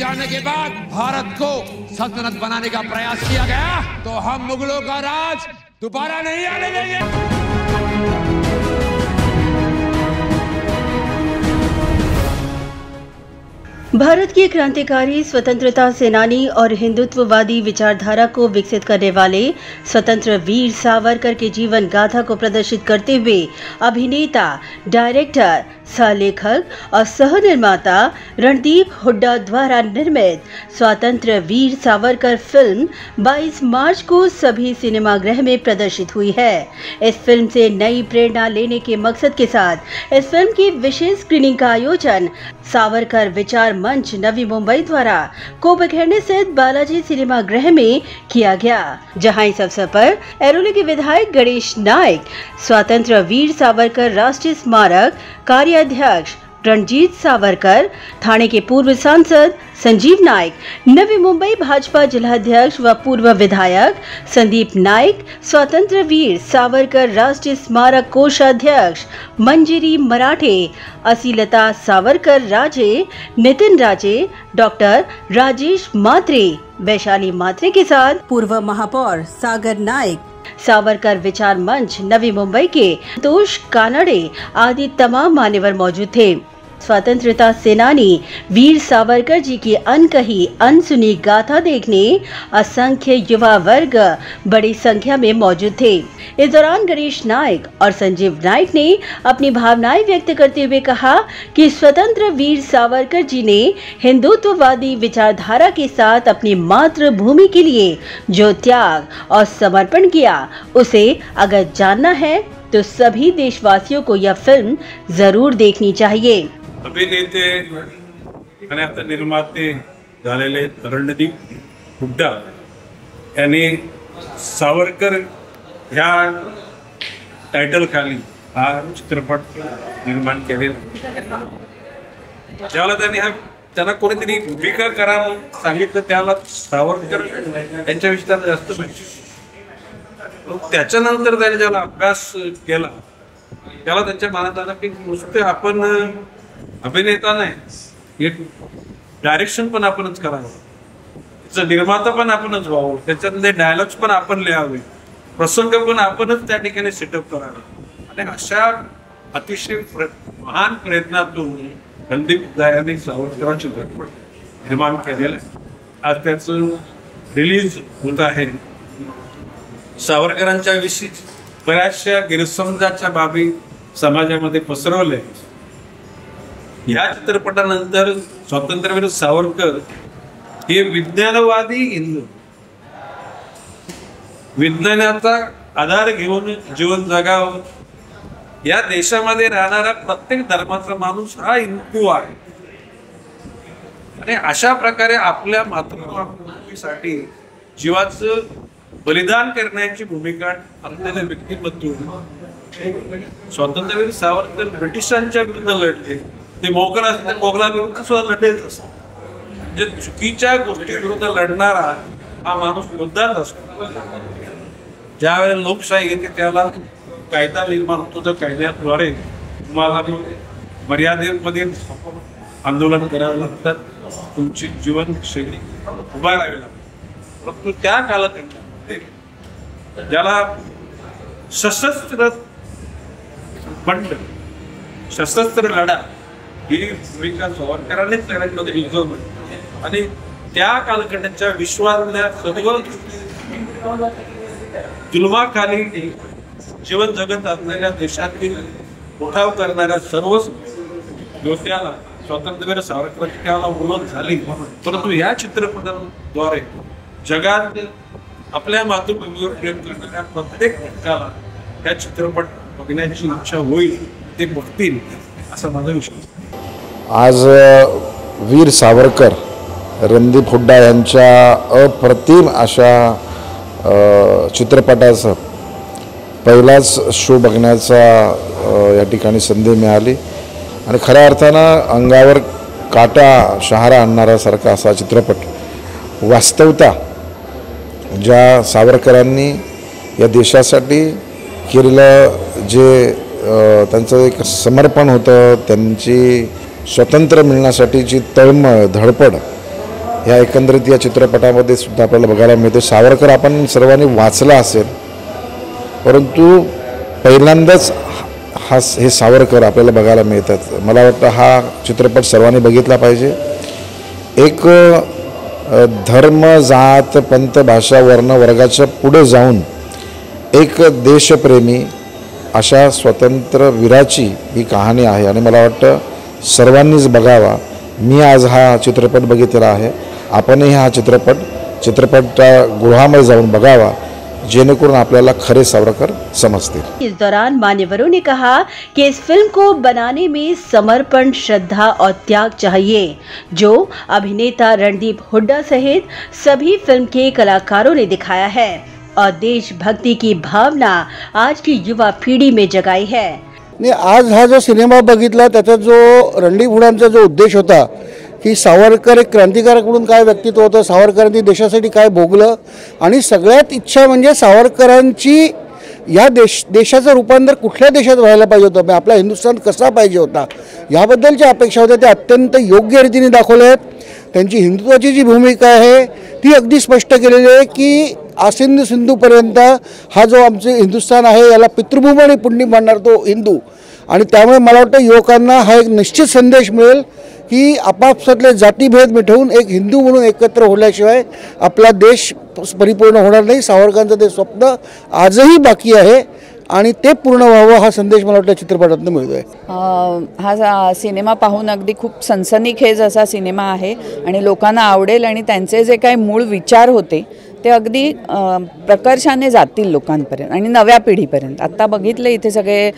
के बाद भारत को सल्तनत बनाने का प्रयास किया गया तो हम मुगलों का राज दोबारा नहीं आने देंगे। भारत के क्रांतिकारी स्वतंत्रता सेनानी और हिंदुत्ववादी विचारधारा को विकसित करने वाले स्वतंत्र वीर सावरकर के जीवन गाथा को प्रदर्शित करते हुए अभिनेता, डायरेक्टर सहलेखक और सह निर्माता रणदीप हुड्डा द्वारा निर्मित स्वतंत्र वीर सावरकर फ़िल्म 22 मार्च को सभी सिनेमागृह में प्रदर्शित हुई है। इस फ़िल्म से नई प्रेरणा लेने के मकसद के साथ इस फ़िल्म की विशेष स्क्रीनिंग का आयोजन सावरकर विचार मंच नवी मुंबई द्वारा कोबखेड़ने स्थित बालाजी सिनेमा गृह में किया गया, जहाँ इस अवसर पर एरोली के विधायक गणेश नायक, स्वतंत्र वीर सावरकर राष्ट्रीय स्मारक अध्यक्ष रणजीत सावरकर थाने के पूर्व सांसद संजीव नायक, नवी मुंबई भाजपा जिलाध्यक्ष व पूर्व विधायक संदीप नायक, स्वतंत्र वीर सावरकर राष्ट्रीय स्मारक कोषाध्यक्ष मंजिरी मराठे, असीलता सावरकर राजे, नितिन राजे, डॉक्टर राजेश मात्रे, वैशाली मात्रे के साथ पूर्व महापौर सागर नायक, सावरकर विचार मंच नवी मुंबई के संतोष कानड़े आदि तमाम मान्यवर मौजूद थे। स्वतंत्रता सेनानी वीर सावरकर जी की अनकही, अनसुनी गाथा देखने असंख्य युवा वर्ग बड़ी संख्या में मौजूद थे। इस दौरान गणेश नायक और संजीव नायक ने अपनी भावनाएँ व्यक्त करते हुए कहा कि स्वतंत्र वीर सावरकर जी ने हिंदुत्ववादी विचारधारा के साथ अपनी मातृभूमि के लिए जो त्याग और समर्पण किया, उसे अगर जानना है तो सभी देशवासियों को यह फ़िल्म ज़रूर देखनी चाहिए। अभिनेते आणि आता निर्माते झालेले रणदीप हुड्डा यांनी सावरकर ह्या टायटलखाली हा चित्रपट निर्माण केलेला ज्याला त्यांनी हा त्यांना कोणीतरी भूमिका करा सांगितलं त्याला सावरकर यांच्याविषयी त्याला जास्त माहिती मग त्याच्यानंतर त्याने ज्याला अभ्यास केला त्याला त्यांच्या मनात आला की नुसते आपण अभिनेता नाही. डायरेक्शन पण आपणच करावं. त्याचं निर्माता पण आपणच व्हावं. त्याच्यातले डायलॉग्स पण आपण लिहावे. प्रसंग पण आपणच त्या ठिकाणी सेटअप करावे. आणि अशा अतिशय महान प्रयत्नातून संदीप दयाने सावरकरांची झटपट निर्माण केलेलं आहे. आज त्याचं रिलीज होत आहे. सावरकरांच्या विषयी बऱ्याचशा गैरसमजाच्या बाबी समाजामध्ये पसरवल्या या चित्रपटानंतर स्वातंत्र्यवीर सावरकर हे विज्ञानवादी हिंदू. विज्ञानाचा आधार घेऊन जीवन जगावं. या देशामध्ये राहणारा प्रत्येक धर्माचा माणूस हा हिंदू आहे. आणि अशा प्रकारे आपल्या मातृभूमीसाठी जीवाचं बलिदान करण्याची भूमिका असलेल्या व्यक्तिमत्व. स्वातंत्र्यवीर सावरकर ब्रिटिशांच्या विरुद्ध लढले. ते मोगल मोकळा विरुद्ध सुद्धा लढेल? असतात म्हणजे चुकीच्या गोष्टी विरुद्ध लढणारा हा माणूस योद्धाच असतो. ज्या वेळेला लोकशाही येते त्याला कायदा निर्माण होतो त्या कायद्याद्वारे तुम्हाला मर्यादेमध्ये आंदोलन करावं लागतात तुमची जीवनशैली उभा राहावी लागते. परंतु त्या कालखंडामध्ये ज्याला सशस्त्र बंड सशस्त्र लढा ही भूमिका सावरकरांनीच करायची निभावली आणि त्या कालखंडाच्या विश्वातल्या सर्व जुलमाखाली जीवन जगत असलेल्या देशातील उठाव करणाऱ्या सर्वच योद्ध्याला स्वातंत्र्यवीर सावरकरांची त्याला ओळख झाली परंतु या चित्रपटाद्वारे जगात आपल्या मातृभूमीवर प्रेम करणाऱ्या प्रत्येक घटकाला त्या चित्रपट बघण्याची इच्छा होईल ते बघतील असा माझा विश्वास आज वीर सावरकर रणदीप हुड्डा यांच्या अप्रतिम अशा चित्रपटाचं पहिलाच शो बघण्याचा या ठिकाणी संधी मिळाली. आणि खऱ्या अर्थानं अंगावर काटा शहारा आणणाऱ्यासारखा असा चित्रपट वास्तवता ज्या सावरकरांनी या देशासाठी केलेलं जे त्यांचं एक समर्पण होतं त्यांची स्वतंत्र मिळण्यासाठीची तळमळ धडपड ह्या एकंदरीत या चित्रपटामध्ये सुद्धा आपल्याला बघायला मिळतो. सावरकर आपण सर्वांनी वाचला असेल परंतु पहिल्यांदाच हा हे सावरकर आपल्याला बघायला मिळतात. मला वाटतं हा चित्रपट सर्वांनी बघितला पाहिजे. एक धर्म जात पंत भाषा वर्ण वर्गाच्या पुढे जाऊन एक देशप्रेमी अशा स्वतंत्र वीराची ही कहाणी आहे. आणि मला वाटतं सर्वांनीच बघावा. मी आज हा चित्रपट बघितलेला आहे. आपणही हा चित्रपट चित्रपटगृहामध्ये जाऊन बघावा, जेणेकरून आपल्याला खरे सावरकर समजतील. इस दौरान मान्यवरों ने कहा कि इस फ़िल्म को बनाने में समर्पण, श्रद्धा और त्याग चाहिए, जो अभिनेता रणदीप हुड्डा सहित सभी फ़िल्म के कलाकारों ने दिखाया है। और देशभक्ति की भावना आज की युवा पीढ़ी में जगाई है। नाही आज हा जो सिनेमा बघितला त्याचा जो रणदीप हुडांचा जो उद्देश होता की सावरकर एक क्रांतिकारक म्हणून काय व्यक्तित्व होतं सावरकरांनी देशासाठी काय भोगलं आणि सगळ्यात इच्छा म्हणजे सावरकरांची या देश देशाचं रूपांतर कुठल्या देशात व्हायला पाहिजे होतं म्हणजे आपला हिंदुस्थान कसा पाहिजे होता याबद्दलच्या अपेक्षा होत्या त्या अत्यंत योग्य रीतीने दाखवल्या आहेत. त्यांची हिंदुत्वाची जी भूमिका आहे ती अगदी स्पष्ट केलेली आहे की आसिंध सिंधूपर्यंत हा जो आमचे हिंदुस्थान आहे याला पितृभूमी आणि पुण्य मानणार तो हिंदू. आणि त्यामुळे मला वाटतं युवकांना हा एक निश्चित संदेश मिळेल की आपापसातले जातीभेद मिटवून एक हिंदू म्हणून एकत्र होण्याशिवाय आपला देश परिपूर्ण होणार नाही. सावरकरांचं ते स्वप्न आजही बाकी आहे आणि ते पूर्ण व्हावं हा संदेश मला वाटतं चित्रपटातून मिळतो आहे हा सिनेमा पाहून अगदी खूप सनसनीखेज असा सिनेमा आहे आणि लोकांना आवडेल आणि त्यांचे जे काही मूळ विचार होते ते अगदी प्रकर्षाने जातील लोकांपर्यंत आणि नव्या पिढीपर्यंत. आत्ता बघितलं इथे सगळे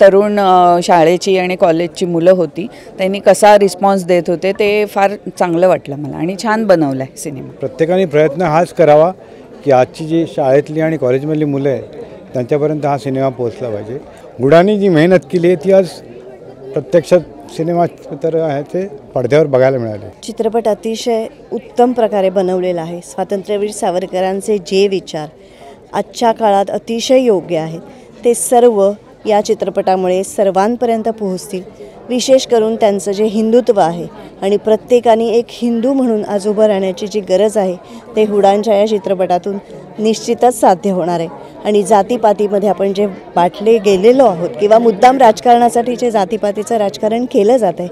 तरुण शाळेची आणि कॉलेजची मुलं होती. त्यांनी कसा रिस्पॉन्स देत होते ते फार चांगलं वाटलं मला आणि छान बनवलं आहे सिनेमा. प्रत्येकाने प्रयत्न हाच करावा की आजची जी शाळेतली आणि कॉलेजमधली मुलं आहे त्यांच्यापर्यंत हा सिनेमा पोहोचला पाहिजे. गुडानी जी मेहनत केली आहे ती आज प्रत्यक्षात सिनेमा तर आहे ते पडद्यावर बघायला मिळाले. चित्रपट अतिशय उत्तम प्रकारे बनवलेला आहे. स्वातंत्र्यवीर सावरकरांचे जे विचार आजच्या काळात अतिशय योग्य आहेत ते सर्व या चित्रपटामुळे सर्वांपर्यंत पोहोचतील. विशेष करून त्यांचं जे हिंदुत्व आहे आणि प्रत्येकाने एक हिंदू म्हणून आज उभं राहण्याची जी गरज आहे ते हुडांच्या या चित्रपटातून निश्चितच साध्य होणार आहे. आणि जातीपातीमध्ये आपण जे बाटले गेलेलो आहोत किंवा मुद्दाम राजकारणासाठी जे जातीपातीचं राजकारण केलं जात आहे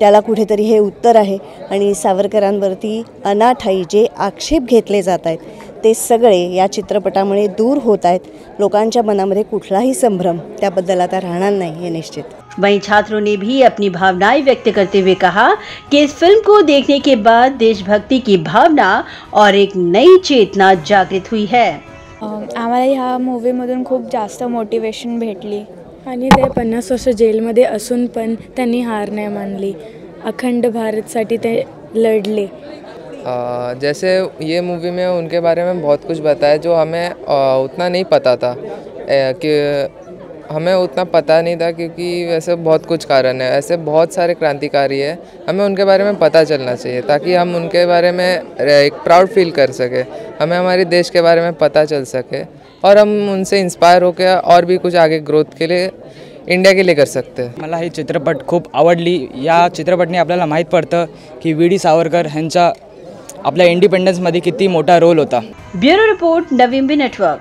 त्याला कुठेतरी हे उत्तर आहे. आणि सावरकरांवरती अनाठाई जे आक्षेप घेतले जात आहेत ते सगळे या चित्रपटामुळे दूर होत आहेत. लोकांच्या मनामध्ये कुठलाही संभ्रम त्याबद्दल आता राहणार नाही हे निश्चित. वहीं छात्रों ने भी अपनी भावनाएँ व्यक्त करते हुए कहा कि इस फ़िल्म को देखने के बाद देशभक्ति की भावना और एक नई चेतना जागृत हुई है। आम्हाला ह्या मूवीमधून खूप जास्त मोटिवेशन भेटली. आणि ते पन्नास वर्ष जेलमध्ये असून पण त्यांनी हार नाही मानली. अखंड भारतसाठी ते लढले. अ, जैसे ये मूवी में उनके बारे में बहुत कुछ बताया जो हमें अ, उतना नहीं पता था ए, कि हमें उतना पता नहीं था क्योंकि वैसे बहुत कुछ कारण है। ऐसे बहुत सारे क्रांतिकारी है। हमें उनके बारे में पता चलना चाहिए ताकि हम उनके बारे में एक प्राउड फील कर सके। हमें हमारे देश के बारे में पता चल सके और हम उनसे इंस्पायर होकर और भी कुछ आगे ग्रोथ के लिए इंडिया के लिए कर सकते हैं। मला ही चित्रपट खूप आवडली. या चित्रपटने आपल्याला माहीत पडतं की वी डी. सावरकर ह्यांचा आपल्या इंडिपेंडन्समध्ये किती मोठा रोल होता. ब्यूरो रिपोर्ट नवीन नेटवर्क